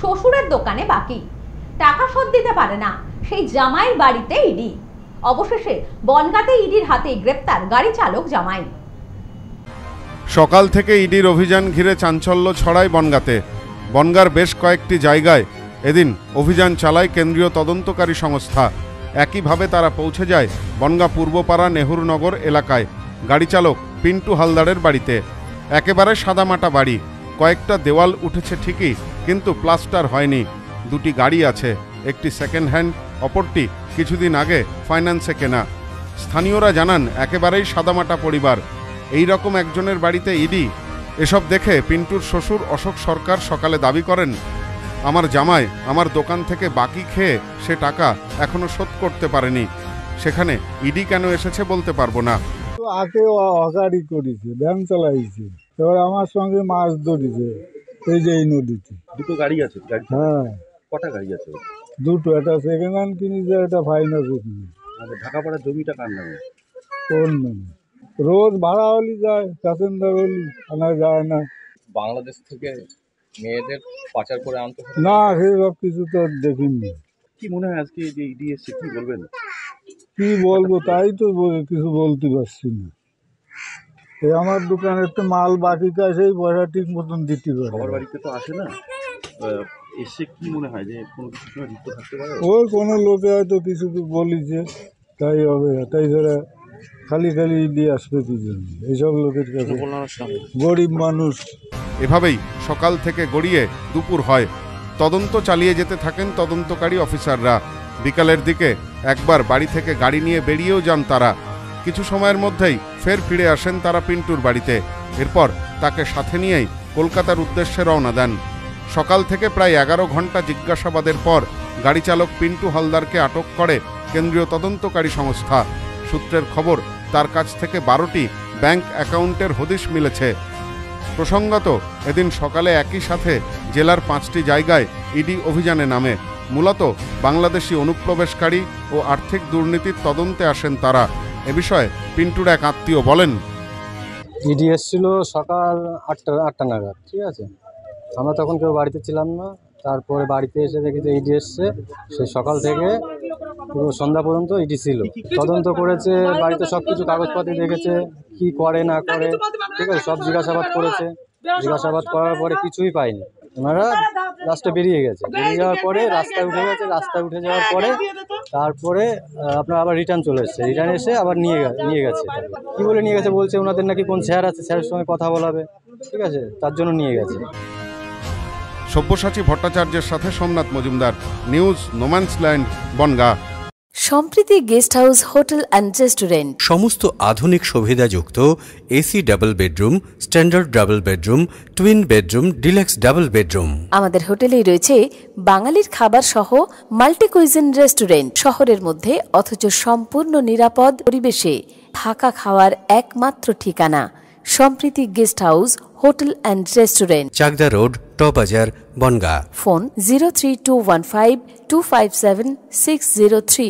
শ্বশুরের দোকানে বাকি। টাকা শোধ দিতে পারে না, সেই জামাইয়ের বাড়িতে ইডি। অবশেষে বনগাঁতে ইডির হাতে গ্রেপ্তার গাড়ি চালক জামাই। সকাল থেকে ইডির অভিযান ঘিরে চাঞ্চল্য ছড়ায় বনগাঁতে। বনগার বেশ কয়েকটি জায়গায় এদিন অভিযান চালায় কেন্দ্রীয় তদন্তকারী সংস্থা। একইভাবে তারা পৌঁছে যায় বনগা পূর্বপাড়া নেহরুনগর এলাকায়। গাড়ি চালক পিন্টু হালদারের বাড়িতে। একেবারে সাদামাটা বাড়ি। কয়েকটা দেওয়াল উঠেছে ঠিকই, কিন্তু প্লাস্টার হয়নি। দুটি গাড়ি আছে, একটি সেকেন্ড হ্যান্ড অপরটি কিছুদিন আগে ফাইন্যান্সে কেনা। স্থানীয়রা জানান, একেবারেই সাদামাটা পরিবার। এই রকম একজনের বাড়িতে ইডি। এসব দেখে পিন্টুর শ্বশুর অশোক সরকার সকালে দাবি করেন, আমার জামাই আমার দোকান থেকে বাকি খেয়ে সে টাকা এখনও শোধ করতে পারেনি। সেখানে ইডি কেন এসেছে বলতে পারব না। আগে করেছে ব্যায়াম চালাইছে। এবার আমার সঙ্গে মাছ ধরেছে এই যে এই নদীতে। দুটো গাড়ি আছে গাড়ি হ্যাঁ। কটা গাড়ি আছে? দুটো একটা সেকেন্ড হ্যান্ড কিনেছে একটা ফাইন্যান্সে কিনেছে। আর ঢাকা পাড়ার জমিটা কার নামে? কোন নামে। রোজ ভাড়া হলি যায় প্যাসেঞ্জার হলি আনা যায় না। বাংলাদেশ থেকে মেয়েদের পাচার করে আনতে না সেসব কিছু তো দেখিনি। কি মনে হয় আজকে এই যে ইডি এসছে কি বলবেন? কি বলব তাই তো কিছু বলতে পারছি না। আমার দোকানে তো মাল বাকি কাজ সেই পয়সা ঠিক মতন দিতে পারে সবার না। বাড়িতে তো আসে না? এসে কি মনে হয় যে কোনো কিছু যুক্ত থাকতে পারে? ওই কোনো লোকে হয়তো কিছু বলিছে তাই হবে তাই ধরে খালি খালি দিয়ে আসবে কি জন্য? এইসব লোকের কাছে গরিব মানুষ। এভাবেই সকাল থেকে গড়িয়ে দুপুর হয়। তদন্ত চালিয়ে যেতে থাকেন তদন্তকারী অফিসাররা। বিকালের দিকে একবার বাড়ি থেকে গাড়ি নিয়ে বেরিয়েও যান তারা। কিছু সময়ের মধ্যেই ফের ফিরে আসেন তারা পিন্টুর বাড়িতে। এরপর তাকে সাথে নিয়েই কলকাতার উদ্দেশ্যে রওনা দেন। সকাল থেকে প্রায় এগারো ঘণ্টা জিজ্ঞাসাবাদের পর গাড়ি চালক পিন্টু হালদারকে আটক করে কেন্দ্রীয় তদন্তকারী সংস্থা। সূত্রের খবর, তার কাছ থেকে বারোটি ব্যাংক অ্যাকাউন্টের হদিশ মিলেছে। প্রসঙ্গত, এদিন সকালে একই সাথে জেলার পাঁচটি জায়গায় ইডি অভিযানে নামে। মূলত বাংলাদেশি অনুপ্রবেশকারী ও আর্থিক দুর্নীতির তদন্তে আসেন তারা। এ বিষয়ে পিন্টুর এক আত্মীয় বলেন। ইডি এসেছিল সকাল আটটা আটটা নাগাদ, ঠিক আছে? আমরা তখন কেউ বাড়িতে ছিলাম না। তারপরে বাড়িতে এসে দেখি যে ইডি এসছে। সে সকাল থেকে পুরো সন্ধ্যা পর্যন্ত ইডি ছিল। তদন্ত করেছে, বাড়িতে সব কিছু কাগজপাতি দেখেছে, কি করে, না করে, ঠিক আছে? সব জিজ্ঞাসাবাদ করেছে। জিজ্ঞাসাবাদ করার পরে কিছুই পাইনি। ওনারা লাস্টে বেরিয়ে গেছে। বেরিয়ে যাওয়ার পরে রাস্তায় উঠে গেছে। রাস্তায় উঠে যাওয়ার পরে তারপরে আপনার আবার রিটার্ন চলে এসছে। রিটার্ন এসে আবার নিয়ে নিয়ে গেছে কি বলে নিয়ে গেছে? বলছে ওনাদের নাকি কোন স্যার আছে, স্যারের সঙ্গে কথা বলাবে। ঠিক আছে? তার জন্য নিয়ে গেছে। সব্যসাচী ভট্টাচার্যের সাথে Somnath Majumdar, news no man's no man's land Bangaon. Sampriti guest house hotel and restaurant. সমস্ত আধুনিক সুবিধাযুক্ত AC double bedroom standard double bedroom twin bedroom deluxe double bedroom. আমাদের হোটেলেই রয়েছে বাঙালির খাবার সহ মাল্টি কুইজিন রেস্টুরেন্ট। শহরের মধ্যে অথচ সম্পূর্ণ নিরাপদ পরিবেশে থাকা খাওয়ার একমাত্র ঠিকানা। Sampriti guest house hotel and restaurant. Chakdah road টবাজার Bangaon. Phone zero three two one five two five seven six zero three.